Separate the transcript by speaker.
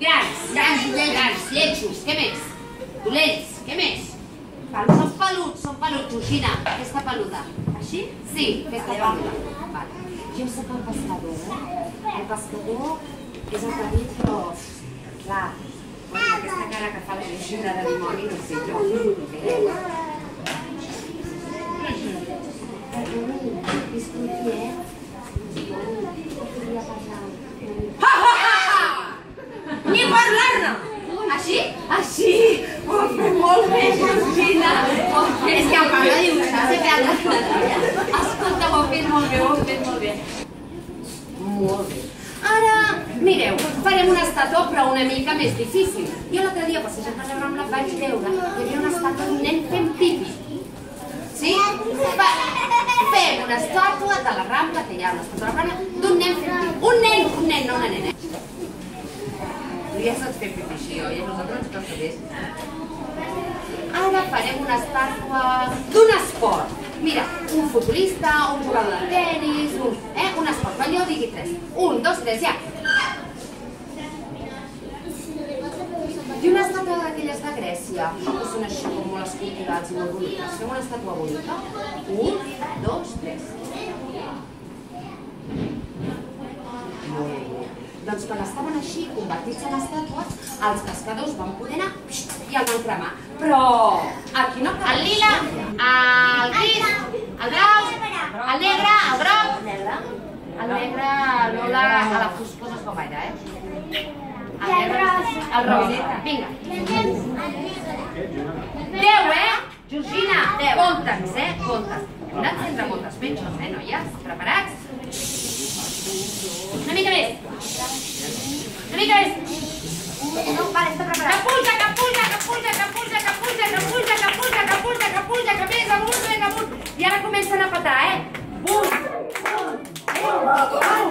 Speaker 1: Grans, grans, grans, lletjos, què més? Dolents, què més? Són peluts, són peluts, Georgina, aquesta peluda.
Speaker 2: Així?
Speaker 1: Sí, aquesta peluda. Vale. Jo soc el pescador, eh? El pescador és el que dit, però... Clar, amb aquesta cara que fa la Georgina de dimoni, no sé jo. Disculpi, eh? Així? Ho has fet molt bé, Georgina! És que el Pablo diu, s'ha de fer altres Escolta, ho fet molt bé, ho fet molt bé. Molt bé. Ara, mireu, farem una estàtua però una mica més difícil. Jo l'altre dia passejant per la Rambla vaig veure que hi havia una estàtua d'un nen fent pipi. Sí? Va, fem una estàtua de la Rambla, que hi ha una estàtua de la Rambla, d'un nen fent pipi. Un nen, un nen, no una nena. Saps fer pipi així, oi? A nosaltres ens costa més. Ara farem una estàtua d'un esport. Mira, un futbolista, un jugador de tenis, un, eh, un esport. Quan jo digui tres. Un, dos, tres, ja. I una estàtua d'aquelles de Grècia, que són així com molt esculturals i molt boniques. Fem una estàtua bonica. Un, dos, tres. Molt bé. Doncs quan estaven així, convertits en estàtues, els pescadors van poder anar pxt, i el van cremar. Però aquí no cal... El lila, el gris, el blau, el negre, el groc. El negre, Lola, a la foscor no es com gaire, eh? El negre, el rosa. Vinga. Deu, eh? Georgina, compta'ns, eh? Compta'ns. Hem d'encendre moltes metges, eh, noies? Preparats? Una mica més digues! No, vale, està preparat. Capulta, capulta, capulta, capulta, capulta, capulta, capulta, capulta, capulta, que més amunt, més amunt. I ara comencen a petar, eh? Bum, bum, bum, bum.